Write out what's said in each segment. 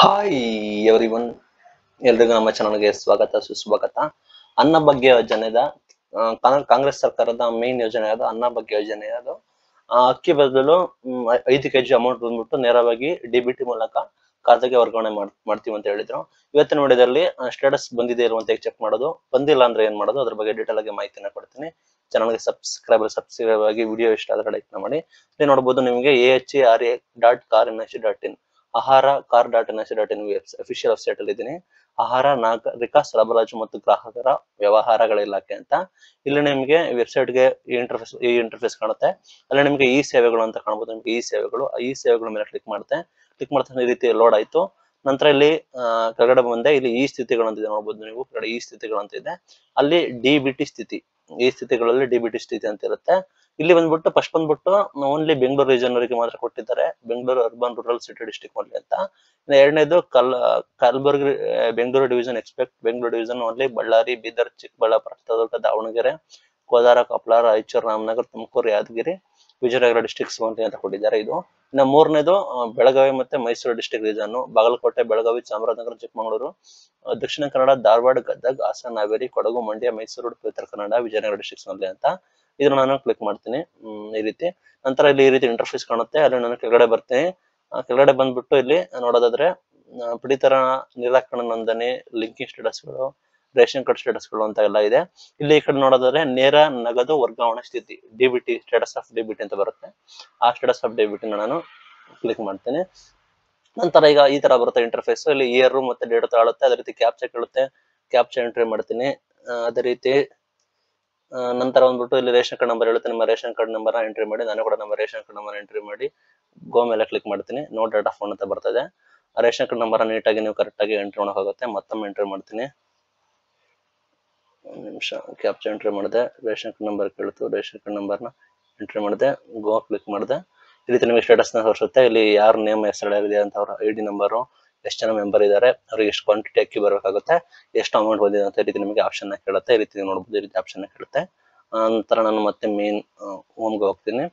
Hi every one ಎಲ್ರಿಗೂ ನಮ್ಮ ಚಾನಲ್ಗೆ ಸ್ವಾಗತ, ಸುಸ್ವಾಗತ. ಅನ್ನ ಭಾಗ್ಯ ಯೋಜನೆದ ಕಾಂಗ್ರೆಸ್ ಸರ್ಕಾರದ ಮೇನ್ ಯೋಜನೆ ಅದು, ಅನ್ನ ಭಾಗ್ಯ ಯೋಜನೆ ಅದು. ಅಕ್ಕಿ ಬದಲು ಐದು ಕೆಜಿ ಅಮೌಂಟ್ ಬಂದ್ಬಿಟ್ಟು ನೇರವಾಗಿ ಡಿ ಬಿ ಟಿ ಮೂಲಕ ಖಾತೆಗೆ ವರ್ಗಾವಣೆ ಮಾಡ್- ಮಾಡ್ತೀವಿ ಅಂತ ಹೇಳಿದ್ರು. ಇವತ್ತಿನ ನೋಡಿದಲ್ಲಿ ಸ್ಟೇಟಸ್ ಬಂದಿದೆ ಇರುವಂತ ಚೆಕ್ ಮಾಡೋದು. ಬಂದಿಲ್ಲ ಅಂದ್ರೆ ಏನ್ ಮಾಡೋದು? ಅದ್ರ ಬಗ್ಗೆ ಡೀಟೇಲ್ ಆಗಿ ಮಾಹಿತಿನ ಕೊಡ್ತೀನಿ. ಚಾನಲ್ಗೆ ಸಬ್ಸ್ಕ್ರೈಬರ್ ಸಬ್ಸ್ಕ್ರೈಬ್ ಆಗಿ ವಿಡಿಯೋ ಇಷ್ಟ ಆದ್ರೆ ಲೈಕ್ ಮಾಡಿ. ಇಲ್ಲಿ ನೋಡಬಹುದು ನಿಮಗೆ A H R A dot car N H dot in ಆಹಾರ car dot N S dot in official website ಅಲ್ಲಿ ಇದ್ದೀನಿ. ಆಹಾರ ನಾಗರಿಕ ಸರಬರಾಜು ಮತ್ತು ಗ್ರಾಹಕರ ವ್ಯವಹಾರಗಳ ಇಲಾಖೆ ಅಂತ. ಇಲ್ಲಿ ನಿಮಗೆ ವೆಬ್ಸೈಟ್ಗೆ ಇಂಟರ್ಫೇಸ್ ಈ ಇಂಟರ್ಫೇಸ್ ಕಾಣುತ್ತೆ. ಅಲ್ಲಿ ನಿಮಗೆ ಈ ಸೇವೆಗಳು ಅಂತ ಕಾಣಬಹುದು ನಿಮಗೆ ಈ ಸೇವೆಗಳು, ಈ ಸೇವೆಗಳ ಮೇಲೆ ಕ್ಲಿಕ್ ಮಾಡುತ್ತೆ. ಕ್ಲಿಕ್ ಮಾಡ್ತಾ ಈ ರೀತಿ ಲೋಡ್ ಆಯ್ತು. ನಂತರ ಇಲ್ಲಿ ಕೆಳಗಡೆ ಬಂದೆ. ಇಲ್ಲಿ ಈ ಸ್ಥಿತಿಗಳು ಅಂತ ನೋಡಬಹುದು ನೀವು. ಕೆಳಗಡೆ ಈ ಸ್ಥಿತಿಗಳು ಅಂತ ಇದೆ ಅಲ್ಲಿ ಡಿ ಸ್ಥಿತಿ. ಈ ಸ್ಥಿತಿಗಳಲ್ಲಿ ಡಿ ಬಿ ಸ್ಥಿತಿ ಅಂತ ಇರುತ್ತೆ. ಇಲ್ಲಿ ಬಂದ್ಬಿಟ್ಟು ಫಸ್ಟ್ ಬಂದ್ಬಿಟ್ಟು ಓನ್ಲಿ ಬೆಂಗಳೂರು ರೀಜನ್ ಅವರಿಗೆ ಮಾತ್ರ ಕೊಟ್ಟಿದ್ದಾರೆ. Bengaluru urban rural city district only ಅಂತ. ಎರಡನೇದು ಕಲ್, Kalaburagi, Bengaluru division expect Bengaluru division only Ballari, Bidar, Chikkaballapur Davanagere, Kolar, Koppal, Raichur, Ramanagara, Tumakuru, Yadgir Vijayanagara district ಸೇವಂತಿ ಅಂತ ಕೊಟ್ಟಿದ್ದಾರೆ. ಇದು ಇನ್ನು ಮೂರನೇದು ಬೆಳಗಾವಿ ಮತ್ತೆ Mysuru district region Bagalkot, Belagavi, Chamarajanagar, Chikkamagaluru Dakshina Kannada, Dharwad, Gadag, Hassan, Haveri, Kodagu, Mandya, Mysuru Uttara Kannada, Vijayanagara district ಸೇವಂತಿ ಅಂತ. ಇದನ್ನ ನಾನು ಕ್ಲಿಕ್ ಮಾಡ್ತೀನಿ. ಈ ರೀತಿ. ನಂತರ ಇಲ್ಲಿ ಈ ರೀತಿ ಇಂಟರ್ಫೇಸ್ ಕಾಣುತ್ತೆ. ಅಲ್ಲಿ ನಾನು ಕೆಳಗಡೆ ಬರ್ತೀನಿ. ಕೆಳಗಡೆ ಬಂದ್ಬಿಟ್ಟು ಇಲ್ಲಿ ನೋಡೋದಾದ್ರೆ ಪಿಡಿತರ ಪಡಿತರ ನಿರಾಕರಣ ನೋಂದಣಿ ಲಿಂಕಿಂಗ್ ಸ್ಟೇಟಸ್ಗಳು ರೇಷನ್ ಕಾರ್ಡ್ ಸ್ಟೇಟಸ್ಗಳು ಅಂತ ಎಲ್ಲ ಇದೆ. ಇಲ್ಲಿ ಈ ಕಡೆ ನೋಡೋದಾದ್ರೆ ನೇರ ನಗದು ವರ್ಗಾವಣೆ ಸ್ಥಿತಿ ಡಿಬಿಟಿ ಸ್ಟೇಟಸ್ ಆಫ್ ಡಿಬಿಟಿ ಅಂತ ಬರುತ್ತೆ. ಆ ಸ್ಟೇಟಸ್ ಆಫ್ ಡಿಬಿಟಿನ ನಾನು ಕ್ಲಿಕ್ ಮಾಡ್ತೇನೆ. ನಂತರ ಈಗ ಈ ತರ ಬರುತ್ತೆ ಇಂಟರ್ಫೇಸ್ ಇಲ್ಲಿ ಇಯರ್ ಮತ್ತೆ ಡೇಟ್ ತಗೊಳುತ್ತೆ ಅದೇ ರೀತಿ ಕ್ಯಾಪ್ಚಾ ಕೇಳುತ್ತೆ ಕ್ಯಾಪ್ಚಾ ಎಂಟ್ರಿ ಮಾಡ್ತೀನಿ. ಅದೇ ರೀತಿ ನಂತರ ಬಂದ್ಬಿಟ್ಟು ಇಲ್ಲಿ ರೇಷನ್ ಕಾರ್ಡ್ ನಂಬರ್ ಹೇಳುತ್ತೆ. ನಿಮ್ಮ ರೇಷನ್ ಕಾರ್ಡ್ ನಂಬರ್ ಎಂಟ್ರಿ ಮಾಡಿ, ನಾನು ಕೂಡ ನಮ್ಮ ರೇಷನ್ ಕಾರ್ಡ್ ನಂಬರ್ ಎಂಟ್ರಿ ಮಾಡಿ ಗೋ ಮೇಲೆ ಕ್ಲಿಕ್ ಮಾಡ್ತೀನಿ. ನೋ ಡೇಟಾ ಫೋನ್ ಅಂತ ಬರ್ತದೆ. ರೇಷನ್ ಕಾರ್ಡ್ ನಂಬರ್ ನೀಟಾಗಿ ನೀವು ಕರೆಕ್ಟ್ ಆಗಿ ಎಂಟ್ರಿ ಮಾಡೋಕ್ಕಾಗುತ್ತೆ ಮತ್ತೊಮ್ಮೆ ಎಂಟ್ರಿ ಮಾಡ್ತೀನಿ. ಒಂದು ನಿಮಿಷ. ಕ್ಯಾಪ್ಚರ್ ಎಂಟ್ರಿ ಮಾಡಿದೆ. ರೇಷನ್ ಕಾರ್ಡ್ ನಂಬರ್ ಕೇಳ್ತು. ರೇಷನ್ ಕಾರ್ಡ್ ನಂಬರ್ನ ಎಂಟ್ರಿ ಮಾಡಿದೆ. ಗೋ ಕ್ಲಿಕ್ ಮಾಡಿದೆ. ಈ ರೀತಿ ನಿಮಗೆ ಸ್ಟೇಟಸ್ನ ತೋರಿಸುತ್ತೆ. ಇಲ್ಲಿ ಯಾರ ನೇಮ್ ಹೆಸರಾಗಿದೆ ಅಂತ ಅವ್ರ ಐ ಡಿ ನಂಬರು ಎಷ್ಟು ಜನ ಮೆಂಬರ್ ಇದ್ದಾರೆ ಅವ್ರಿಗೆ ಎಷ್ಟು ಕ್ವಾಂಟಿಟಿ ಅಕ್ಕಿ ಬರಬೇಕಾಗುತ್ತೆ, ಎಷ್ಟು ಅಮೌಂಟ್ ಬಂದಿದೆ ಅಂತ ಈ ರೀತಿ ನಿಮಗೆ ಆಪ್ಷನ್ ಕೇಳುತ್ತೆ. ಈ ರೀತಿ ನೋಡಬಹುದು ಈ ರೀತಿ ಆಪ್ಷನ್ ಕೇಳುತ್ತೆ. ನಂತರ ನಾನು ಮತ್ತೆ ಮೇನ್ ಹೋಮ್ಗೆ ಹೋಗ್ತೀನಿ.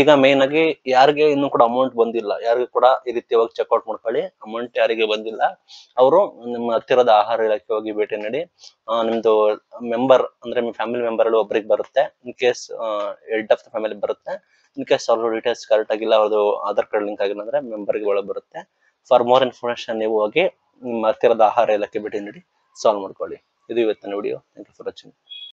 ಈಗ ಮೇನ್ ಆಗಿ ಯಾರಿಗೆ ಇನ್ನೂ ಕೂಡ ಅಮೌಂಟ್ ಬಂದಿಲ್ಲ. ಯಾರಿಗೂ ಕೂಡ ಈ ರೀತಿ ಹೋಗಿ ಚೆಕ್ಔಟ್ ಮಾಡ್ಕೊಳ್ಳಿ. ಅಮೌಂಟ್ ಯಾರಿಗೆ ಬಂದಿಲ್ಲ. ಅವರು ನಿಮ್ಮ ಹತ್ತಿರದ ಆಹಾರ ಇಲಾಖೆ ಹೋಗಿ ಭೇಟಿ ನೀಡಿ. ನಿಮ್ದು ಮೆಂಬರ್ ಅಂದ್ರೆ ನಿಮ್ಮ ಫ್ಯಾಮಿಲಿ ಮೆಂಬರ್ ಅಲ್ಲಿ ಒಬ್ರಿಗೆ ಬರುತ್ತೆ. In case head of the family ಬರುತ್ತೆ. ಇನ್ ಕೇಸ್ ಅವ್ರ ಡೀಟೇಲ್ಸ್ ಕರೆಕ್ಟ್ ಆಗಿಲ್ಲ, ಅವ್ರದ್ದು ಆಧಾರ್ ಕಾರ್ಡ್ ಲಿಂಕ್ ಆಗಿಲ್ಲ ಅಂದ್ರೆ ಮೆಂಬರ್ಗೆ ಒಳಗೆ ಬರುತ್ತೆ. ಫಾರ್ ಮೋರ್ ಇನ್ಫಾರ್ಮೇಶನ್ ನೀವು ಹೋಗಿ ನಿಮ್ಮ ಹತ್ತಿರದ ಆಹಾರ ಇಲಾಖೆ ಭೇಟಿ ನೀಡಿ ಸಾಲ್ವ್ ಮಾಡ್ಕೊಳ್ಳಿ. ಇದು ಇವತ್ತಿನ video thank you for watching